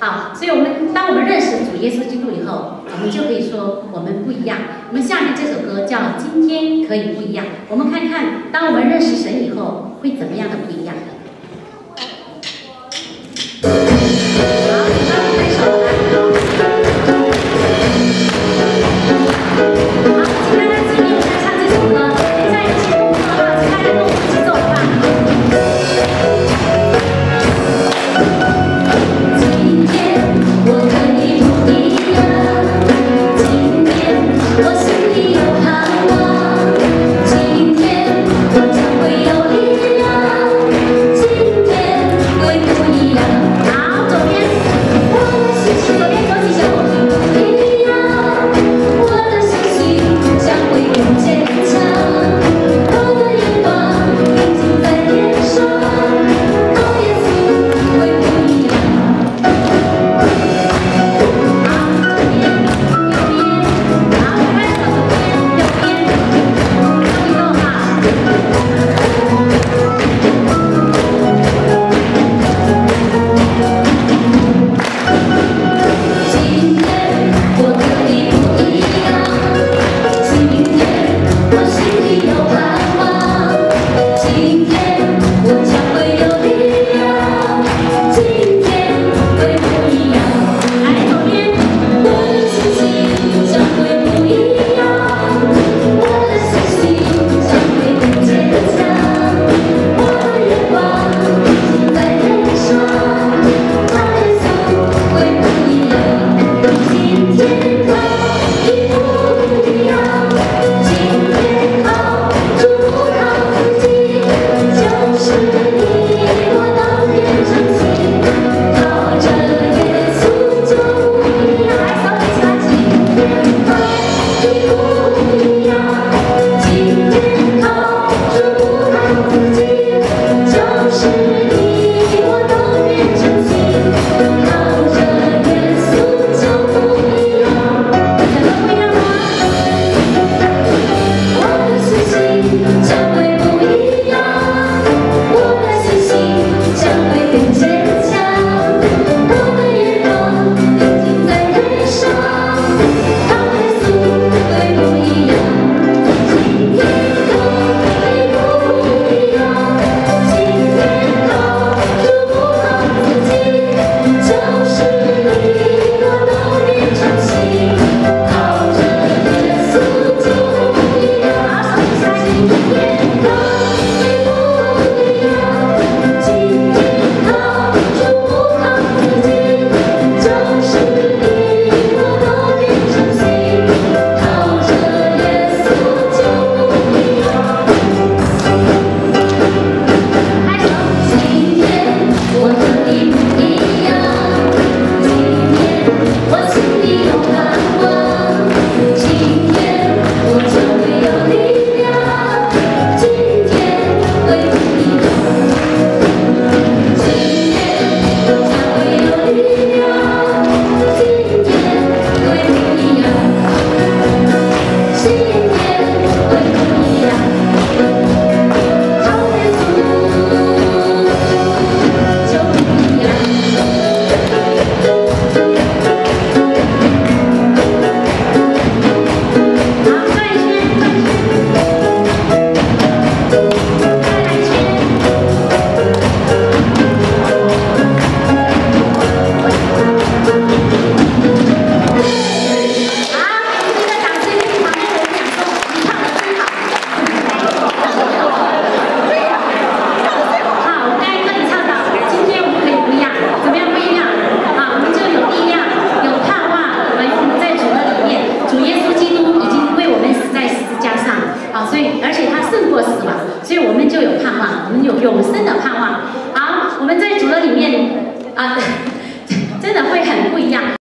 好，所以我们当我们认识主耶稣基督以后，我们就可以说我们不一样。我们下面这首歌叫《今天可以不一样》，我们看看当我们认识神以后会怎么样的不一样。就有盼望，我们有永生的盼望。好，我们在主的里面啊，真的会很不一样。